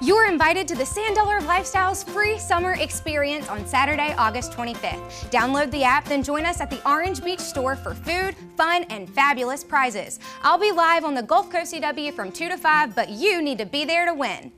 You're invited to the Sand Dollar Lifestyles free summer experience on Saturday, August 25th. Download the app, then join us at the Orange Beach store for food, fun, and fabulous prizes. I'll be live on the Gulf Coast CW from 2 to 5, but you need to be there to win.